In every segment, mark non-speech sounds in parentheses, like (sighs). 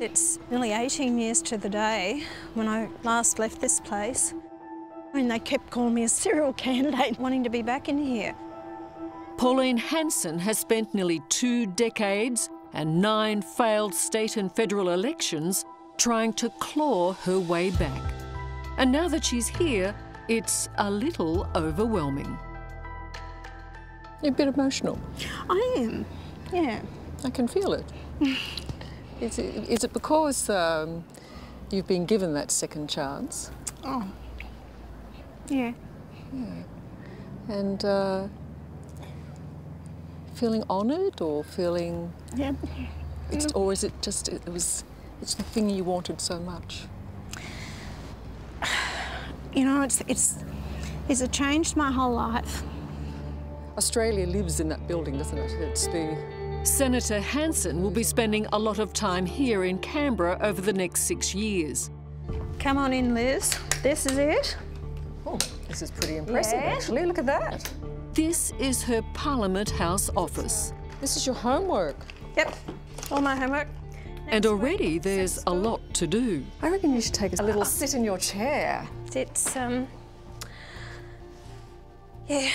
It's nearly 18 years to the day when I last left this place. And they kept calling me a serial (laughs) candidate, wanting to be back in here. Pauline Hanson has spent nearly two decades and nine failed state and federal elections trying to claw her way back. And now that she's here, it's a little overwhelming. You're a bit emotional. I am, yeah. I can feel it. (laughs) is, it is it because um, you've been given that second chance? Oh, yeah. Yeah. And uh, feeling honoured or feeling... Yeah. It's, or is it just, it was, it's the thing you wanted so much? You know, it's, it's, it's changed my whole life. Australia lives in that building, doesn't it? It's the... Senator Hanson will be spending a lot of time here in Canberra over the next six years. Come on in, Liz. This is it. Oh, this is pretty impressive, Yeah. actually. Look at that. This is her Parliament House office. This is your homework. Yep, all my homework. And already there's a lot to do. I reckon you should take a little sit in your chair. It's, um, yeah.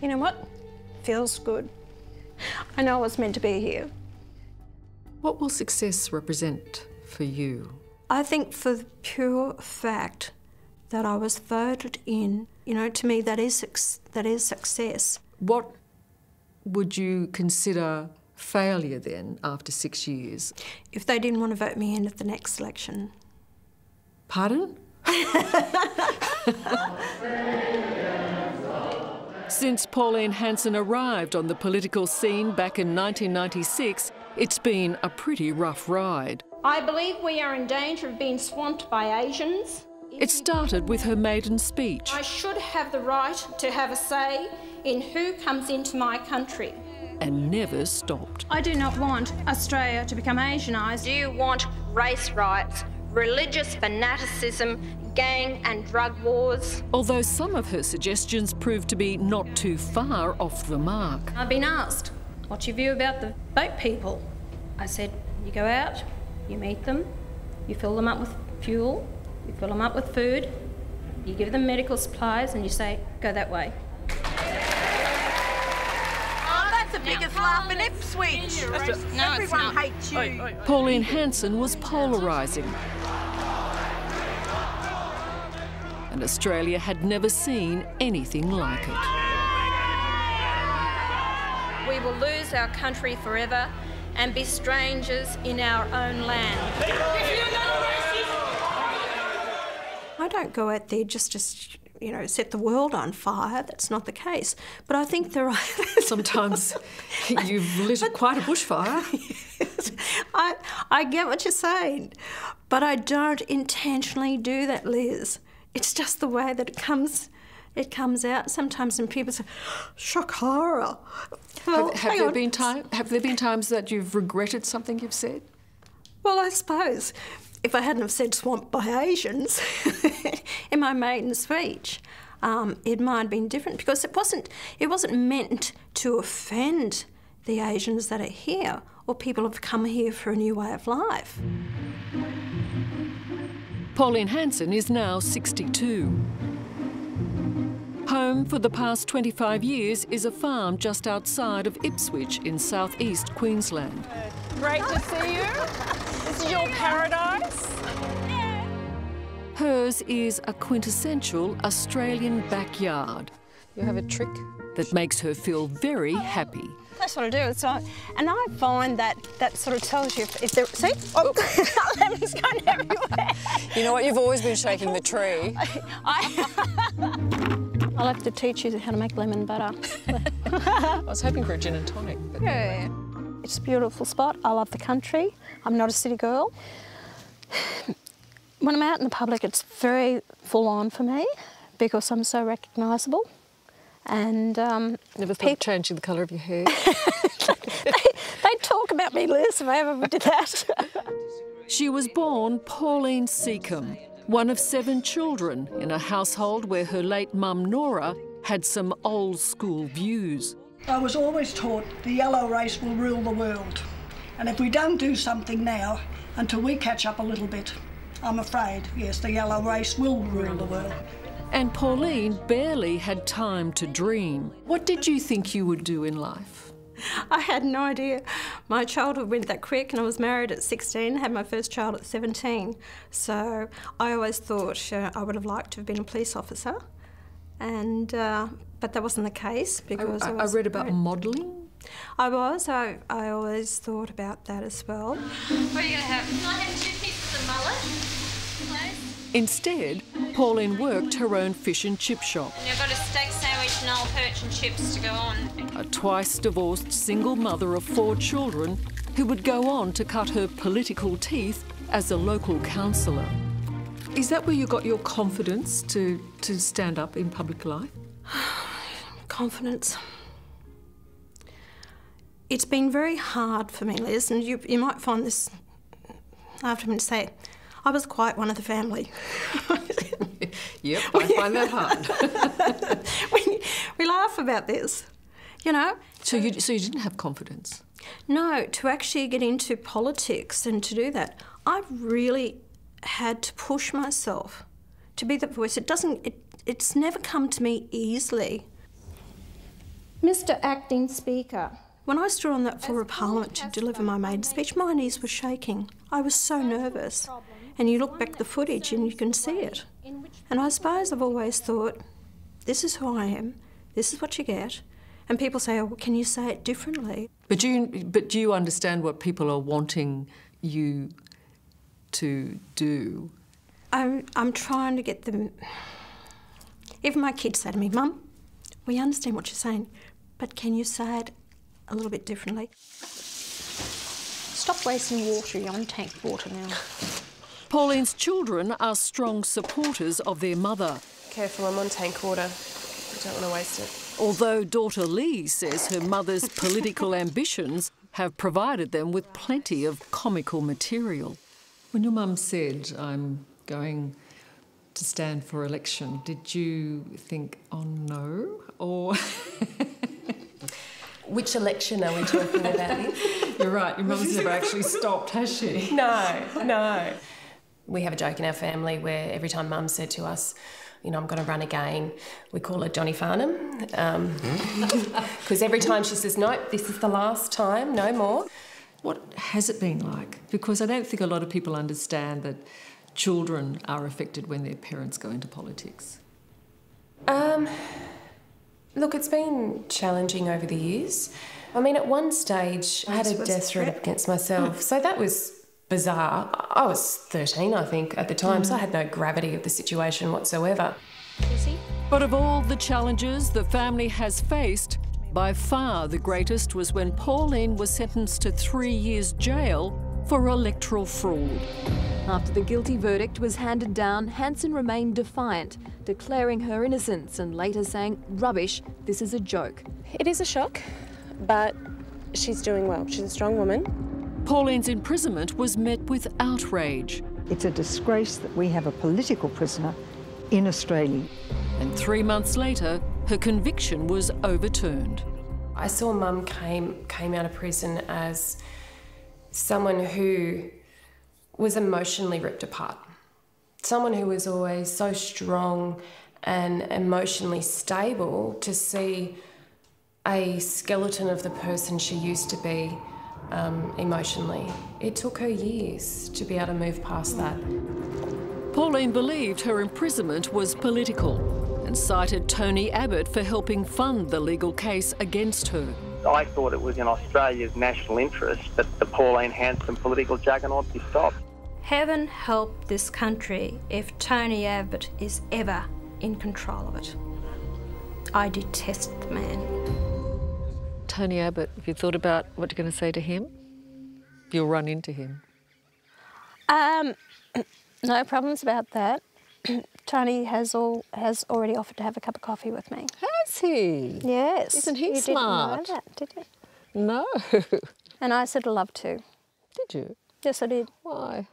You know what? Feels good. I know I was meant to be here. What will success represent for you? I think for the pure fact that I was voted in, you know, to me that is that is success. What would you consider failure then after six years? If they didn't want to vote me in at the next election, Pardon? (laughs) Since Pauline Hanson arrived on the political scene back in 1996, it's been a pretty rough ride. I believe we are in danger of being swamped by Asians. It started with her maiden speech. I should have the right to have a say in who comes into my country. and never stopped. I do not want Australia to become Asianised. Do you want race riots, religious fanaticism, gang and drug wars? Although some of her suggestions proved to be not too far off the mark. I've been asked, what's your view about the boat people? I said, you go out, you meet them, you fill them up with fuel, you fill them up with food, you give them medical supplies, and you say, go that way. Biggest laugh in Ipswich. No, Everyone hates you. Pauline Hanson was polarising. And Australia had never seen anything like it. We will lose our country forever and be strangers in our own land. I don't go out there just to, you know, set the world on fire. That's not the case. But I think there are. (laughs) Sometimes (laughs) you've lit quite a bushfire. (laughs) I, I get what you're saying, but I don't intentionally do that, Liz. It's just the way that it comes. It comes out sometimes, and people say, (gasps) "Shock horror." Well, have have there on. been time? Have there been times that you've regretted something you've said? Well, I suppose if I hadn't have said swamped by Asians (laughs) in my maiden speech, um, it might have been different because it wasn't. It wasn't meant to offend the Asians that are here or people who've come here for a new way of life. Pauline Hanson is now 62. Home for the past 25 years is a farm just outside of Ipswich in southeast Queensland. Great to see you. This is your paradise. Hers is a quintessential Australian backyard You have a trick. that makes her feel very happy. That's what I do. It's like, and I find that that sort of tells you if, if there. See, oh, (laughs) lemons going everywhere. You know what? You've always been shaking the tree. (laughs) I, I'll have to teach you how to make lemon butter. (laughs) I was hoping for a gin and tonic. But Yeah. It's a beautiful spot. I love the country. I'm not a city girl. (sighs) When I'm out in the public, it's very full on for me because I'm so recognisable. And um, Never thought peop- of changing the colour of your hair. (laughs) they talk about me, Liz, if I ever did that. (laughs) She was born Pauline Seccombe, one of seven children in a household where her late mum Nora had some old school views. I was always taught the yellow race will rule the world. And if we don't do something now, until we catch up a little bit, I'm afraid, yes, the yellow race will rule the world. And Pauline barely had time to dream. What did you think you would do in life? I had no idea. My childhood went that quick, and I was married at 16, had my first child at 17. So I always thought uh, I would have liked to have been a police officer, and uh, but that wasn't the case because I, I, I read about modelling. I was. I, I always thought about that as well. What are you going to have? Can I have two pieces of mullet, please? Instead, Pauline worked her own fish and chip shop. And you've got a steak sandwich and old perch and chips to go on. A twice divorced single mother of four children who would go on to cut her political teeth as a local councillor. Is that where you got your confidence to, to stand up in public life? (sighs) (sighs) Confidence. It's been very hard for me, Liz, and you, you might find this after me to say, I was quite one of the family. (laughs) yep, I find that hard. (laughs) we, we laugh about this, you know. So you, so you didn't have confidence? No, to actually get into politics and to do that, I really had to push myself to be the voice. It doesn't. It, it's never come to me easily. Mr. Acting Speaker. When I stood on that floor of Parliament to deliver my maiden speech, my knees were shaking. I was so nervous. And you look back the footage and you can see it. And I suppose I've always thought, this is who I am, this is what you get. And people say, oh, well, can you say it differently? But do you, but do you understand what people are wanting you to do? I'm, I'm trying to get them. Even my kids say to me, Mum, we understand what you're saying, but can you say it a little bit differently? Stop wasting water, you're on tank water now. (laughs) Pauline's children are strong supporters of their mother. Careful, I'm on tank water. I don't want to waste it. Although daughter Lee says her mother's (laughs) political ambitions have provided them with plenty of comical material. When your mum said, I'm going to stand for election, did you think, oh no? Or. (laughs) Which election are we talking about? (laughs) You're right, your mum's never actually stopped, has she? (laughs) No, no. We have a joke in our family where every time mum said to us, you know, I'm going to run again, we call her Johnny Farnham. Because um, (laughs) every time she says, nope, this is the last time, no more. What has it been like? Because I don't think a lot of people understand that children are affected when their parents go into politics. Um, look, it's been challenging over the years. I mean, at one stage, I had a death threat against myself, so that was bizarre. I was 13, I think, at the time, mm. so I had no gravity of the situation whatsoever. But of all the challenges the family has faced, by far the greatest was when Pauline was sentenced to three years jail for electoral fraud. After the guilty verdict was handed down, Hanson remained defiant, declaring her innocence and later saying, rubbish, this is a joke. It is a shock, but she's doing well. She's a strong woman. Pauline's imprisonment was met with outrage. It's a disgrace that we have a political prisoner in Australia. And three months later, her conviction was overturned. I saw mum came, came out of prison as someone who was emotionally ripped apart. Someone who was always so strong and emotionally stable to see a skeleton of the person she used to be um, emotionally. It took her years to be able to move past that. Pauline believed her imprisonment was political and cited Tony Abbott for helping fund the legal case against her. I thought it was in Australia's national interest that the Pauline Hanson political juggernaut be stopped. Heaven help this country if Tony Abbott is ever in control of it. I detest the man. Tony Abbott, have you thought about what you're going to say to him? You'll run into him. Um, (clears throat) no problems about that. (clears throat) Tony has all has already offered to have a cup of coffee with me. Has he? Yes. Isn't he you smart? Didn't know that, did you? No. (laughs) And I said love to. Did you? Yes, I did. Why?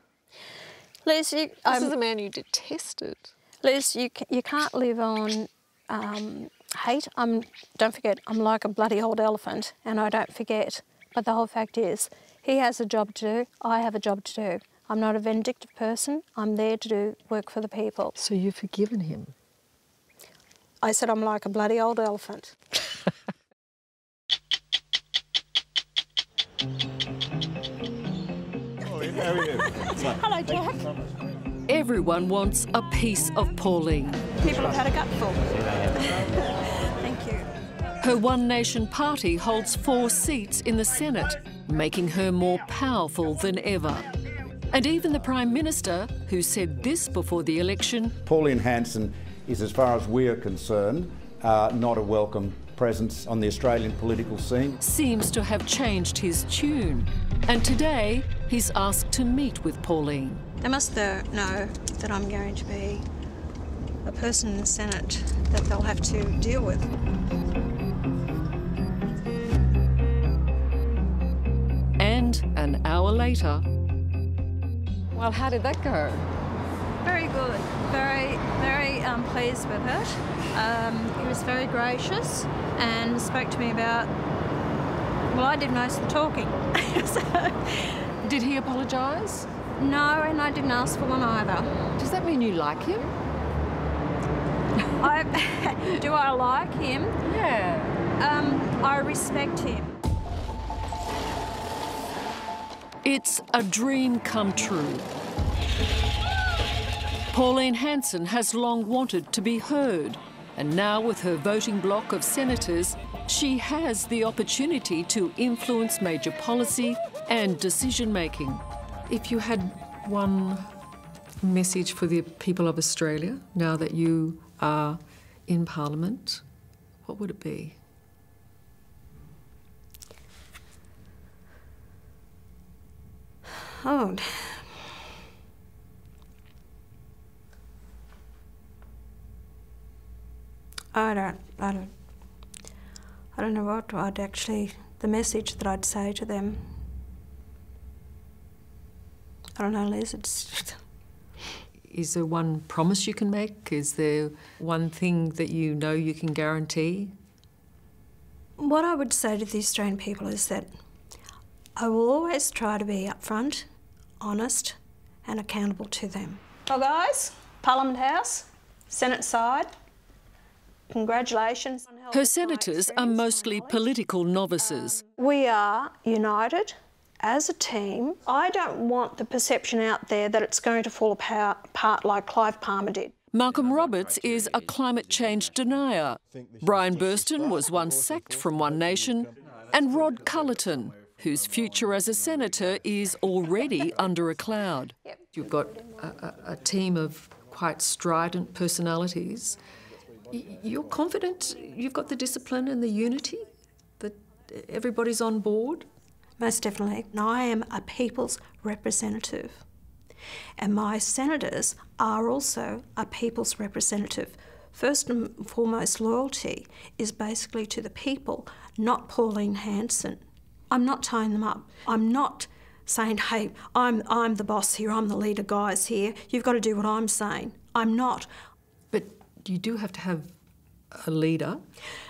Liz, you, this um, is a man you detested. Liz, you you can't live on um, hate. I'm. Don't forget, I'm like a bloody old elephant, and I don't forget. But the whole fact is, He has a job to do, I have a job to do. I'm not a vindictive person, I'm there to do work for the people. So you've forgiven him? I said I'm like a bloody old elephant. (laughs) Hello, Jack. Everyone wants a piece of Pauline. People have had a gutful. (laughs) Thank you. Her One Nation party holds four seats in the Senate, making her more powerful than ever. And even the Prime Minister, who said this before the election Pauline Hanson is, as far as we are concerned, uh, not a welcome presence on the Australian political scene. seems to have changed his tune. And today, he's asked to meet with Pauline. They must though know that I'm going to be a person in the Senate that they'll have to deal with. And an hour later, Well, how did that go? Very good. Very, very um, pleased with it. Um, he was very gracious and spoke to me about. Well, I did most of the talking. (laughs) so, Did he apologise? no, and I didn't ask for one either. Does that mean you like him? I, (laughs) do I like him? Yeah. Um, I respect him. it's a dream come true. Pauline Hanson has long wanted to be heard, and now with her voting bloc of senators, she has the opportunity to influence major policy and decision making. If you had one message for the people of Australia now that you are in Parliament, what would it be? Oh. I don't, I don't, I don't know what I'd actually, the message that I'd say to them. I don't know, Liz, it's, (laughs) Is there one promise you can make? Is there one thing that you know you can guarantee? what I would say to the Australian people is that I will always try to be upfront, honest, and accountable to them. Well, guys, Parliament House, Senate side, congratulations. Her senators are mostly political novices. Um, we are united as a team. I don't want the perception out there that it's going to fall apart, apart like Clive Palmer did. Malcolm Roberts is a climate change denier. Brian Burston was once sacked from One Nation. And Rod Culleton, whose future as a senator is already under a cloud. You've got a, a, a team of quite strident personalities. Y- You're confident you've got the discipline and the unity? That everybody's on board? Most definitely. And I am a people's representative. And my senators are also a people's representative. First and foremost, loyalty is basically to the people, not Pauline Hanson. I'm not tying them up. I'm not saying, hey, I'm, I'm the boss here, I'm the leader, guys here. You've got to do what I'm saying. I'm not. You do have to have a leader,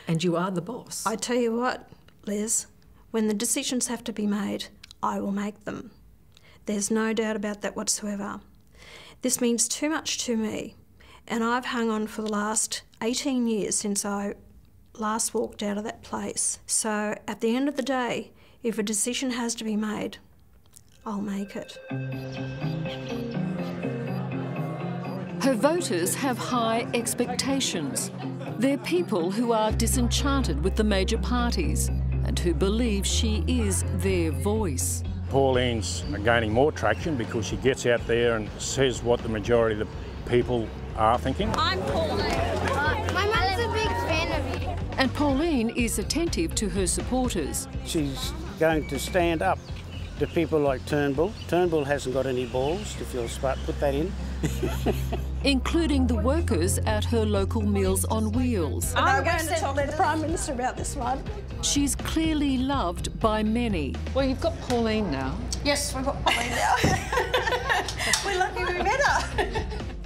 and you are the boss. I tell you what, Liz, when the decisions have to be made, I will make them. There's no doubt about that whatsoever. This means too much to me, and I've hung on for the last 18 years since I last walked out of that place. So at the end of the day, if a decision has to be made, I'll make it. Her voters have high expectations. They're people who are disenchanted with the major parties and who believe she is their voice. Pauline's gaining more traction because she gets out there and says what the majority of the people are thinking. I'm Pauline. My mum's a big fan of you. And Pauline is attentive to her supporters. She's going to stand up to people like Turnbull. Turnbull hasn't got any balls, if you'll smart, put that in. (laughs) including the workers at her local Meals on Wheels. I'm going to talk to the Prime Minister about this one. She's clearly loved by many. Well, you've got Pauline now. Yes, we've got Pauline now. (laughs) We're lucky we met her.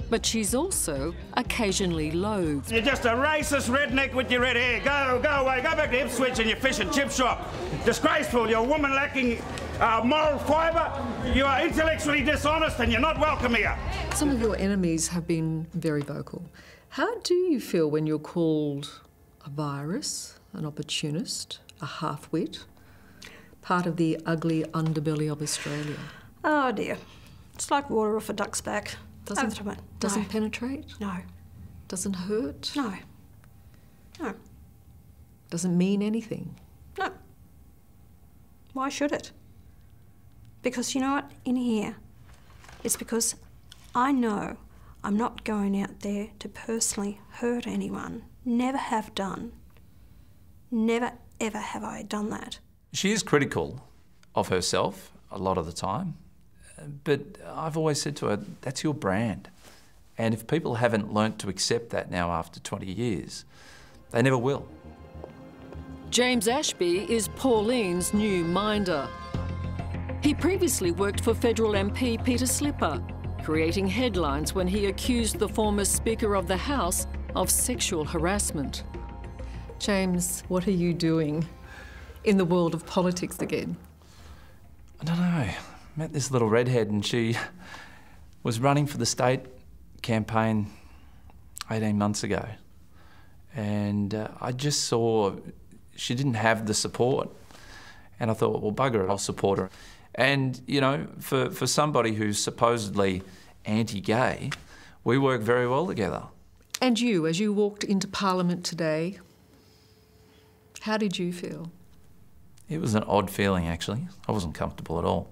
But she's also occasionally loathed. You're just a racist redneck with your red hair. Go, go away. Go back to Ipswich and your fish and chip shop. Disgraceful. You're a woman lacking uh, moral fibre. You are intellectually dishonest and you're not welcome here. Some of your enemies have been very vocal. How do you feel when you're called a virus, an opportunist, a half-wit, part of the ugly underbelly of Australia? Oh dear. It's like water off a duck's back. Doesn't, Over to it. doesn't penetrate? No. Doesn't hurt? No. No. Doesn't mean anything? No. Why should it? Because you know what? In here, it's because I know I'm not going out there to personally hurt anyone. Never have done. Never, ever have I done that. She is critical of herself a lot of the time, but I've always said to her, that's your brand. And if people haven't learnt to accept that now after 20 years, they never will. James Ashby is Pauline's new minder. He previously worked for federal MP Peter Slipper, creating headlines when he accused the former Speaker of the House of sexual harassment. James, what are you doing in the world of politics again? I don't know. I Met this little redhead and she was running for the state campaign 18 months ago. And uh, I just saw she didn't have the support. And I thought, well, bugger it, I'll support her. And, you know, for, for somebody who's supposedly anti gay, we work very well together. And you, as you walked into Parliament today, how did you feel? It was an odd feeling, actually. I wasn't comfortable at all.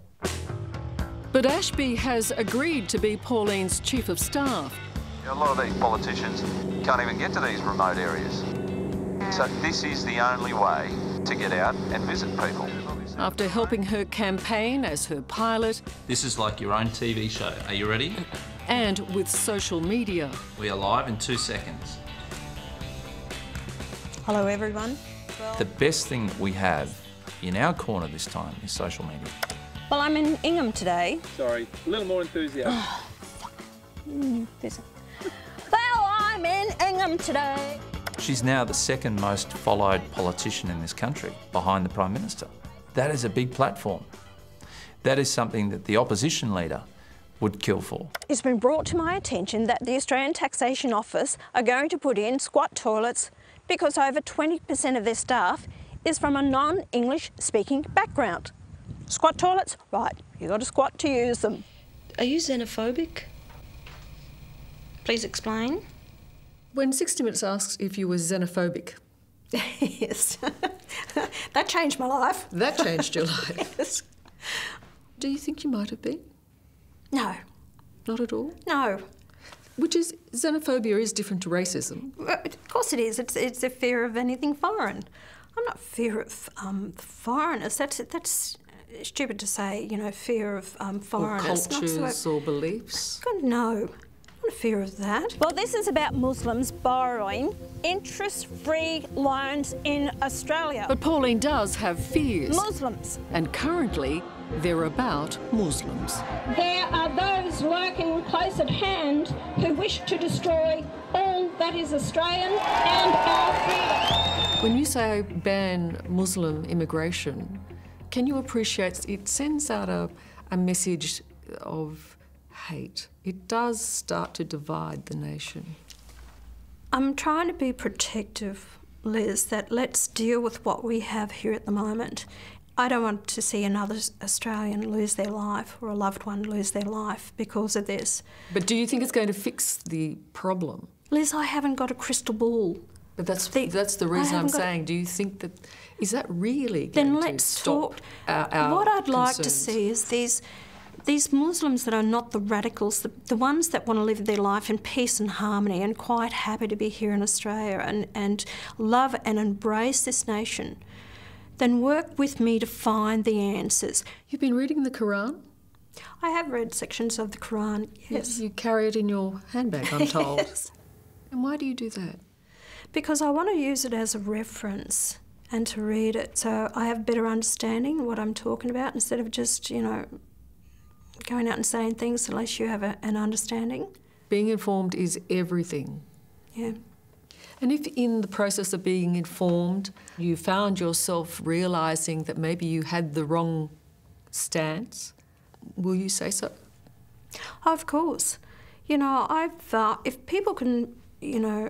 But Ashby has agreed to be Pauline's chief of staff. A lot of these politicians can't even get to these remote areas. So this is the only way to get out and visit people. After helping her campaign as her pilot This is like your own TV show. Are you ready? (coughs) and with social media. We are live in two seconds. Hello, everyone. The best thing we have in our corner this time is social media. Well, I'm in Ingham today. Sorry, a little more enthusiasm. (sighs) Mm, well, I'm in Ingham today. She's now the second most followed politician in this country, behind the Prime Minister. That is a big platform. That is something that the opposition leader would kill for. It's been brought to my attention that the Australian Taxation Office are going to put in squat toilets because over 20% of their staff is from a non-English speaking background. Squat toilets? Right, you got to squat to use them. Are you xenophobic? Please explain. When 60 Minutes asks if you were xenophobic, yes. (laughs) that changed my life. that changed your (laughs) life. yes. Do you think you might have been? No. Not at all? No. Which is, xenophobia is different to racism. Of course it is. It's, it's a fear of anything foreign. I'm not fear of um, foreigners. That's that's stupid to say. You know, fear of um, Or foreigners. Not so- cultures or beliefs. God, no. Not a fear of that. Well, this is about Muslims borrowing interest-free loans in Australia. But Pauline does have fears. Muslims. And currently, they're about Muslims. There are those lurking close at hand who wish to destroy all that is Australian and our freedom. When you say ban Muslim immigration, can you appreciate it sends out a, a message of hate? It does start to divide the nation. I'm trying to be protective, Liz, that let's deal with what we have here at the moment. I don't want to see another Australian lose their life or a loved one lose their life because of this. But do you think it's going to fix the problem? Liz, I haven't got a crystal ball. But that's that's the reason I'm saying. Do you think that is that really Then going let's stop talk. our, our what I'd like to see is these these Muslims that are not the radicals, the, the ones that want to live their life in peace and harmony and quite happy to be here in Australia and, and love and embrace this nation, then work with me to find the answers. You've been reading the Quran? I have read sections of the Quran, You- yes. You carry it in your handbag, I'm (laughs) told. Yes. And why do you do that? Because I want to use it as a reference and to read it so I have better understanding what I'm talking about instead of just, you know, going out and saying things unless you have a, an understanding. Being informed is everything. Yeah. And if in the process of being informed you found yourself realising that maybe you had the wrong stance, will you say so? Of course. You know, I've uh, if people can, you know,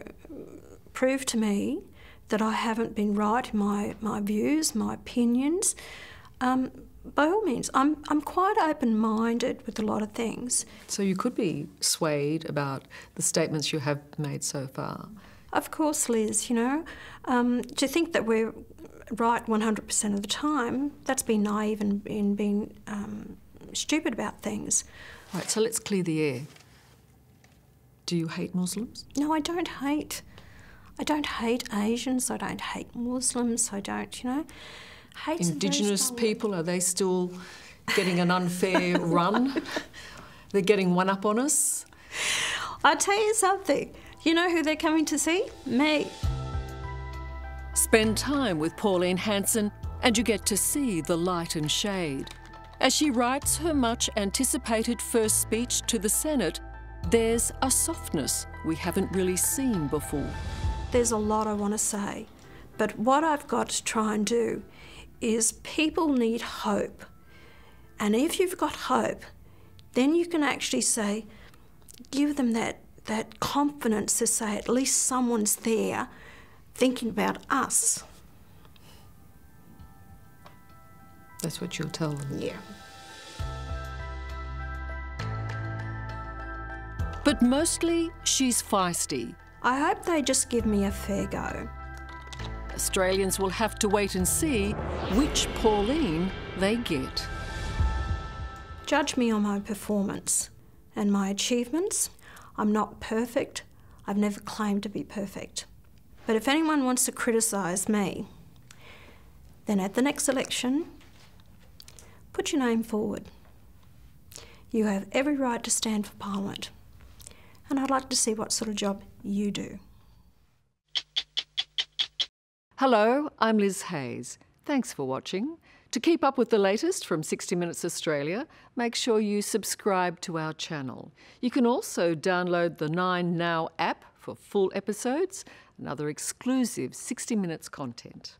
prove to me that I haven't been right in my, my views, my opinions, um, by all means, I'm, I'm quite open minded with a lot of things. So you could be swayed about the statements you have made so far. Of course, Liz, you know, um, to think that we're right 100% of the time, that's being naive and, and being um, stupid about things. Right, so let's clear the air. Do you hate Muslims? No, I don't hate. I don't hate Asians. I don't hate Muslims. I don't, you know. Hate's Indigenous people, are they still getting an unfair (laughs) run? They're getting one up on us? I'll tell you something. You know who they're coming to see? Me. Spend time with Pauline Hanson and you get to see the light and shade. As she writes her much anticipated first speech to the Senate, there's a softness we haven't really seen before. There's a lot I want to say, but what I've got to try and do is people need hope. And if you've got hope, then you can actually say, give them that, that confidence to say at least someone's there thinking about us. That's what you'll tell them. Yeah. But mostly, she's feisty. I hope they just give me a fair go. Australians will have to wait and see which Pauline they get. Judge me on my performance and my achievements. I'm not perfect. I've never claimed to be perfect. But if anyone wants to criticise me, then at the next election, put your name forward. You have every right to stand for Parliament. And I'd like to see what sort of job you do. Hello, I'm Liz Hayes. Thanks for watching. To keep up with the latest from 60 Minutes Australia, make sure you subscribe to our channel. You can also download the 9Now app for full episodes and other exclusive 60 Minutes content.